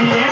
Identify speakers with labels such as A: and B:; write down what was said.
A: Yeah.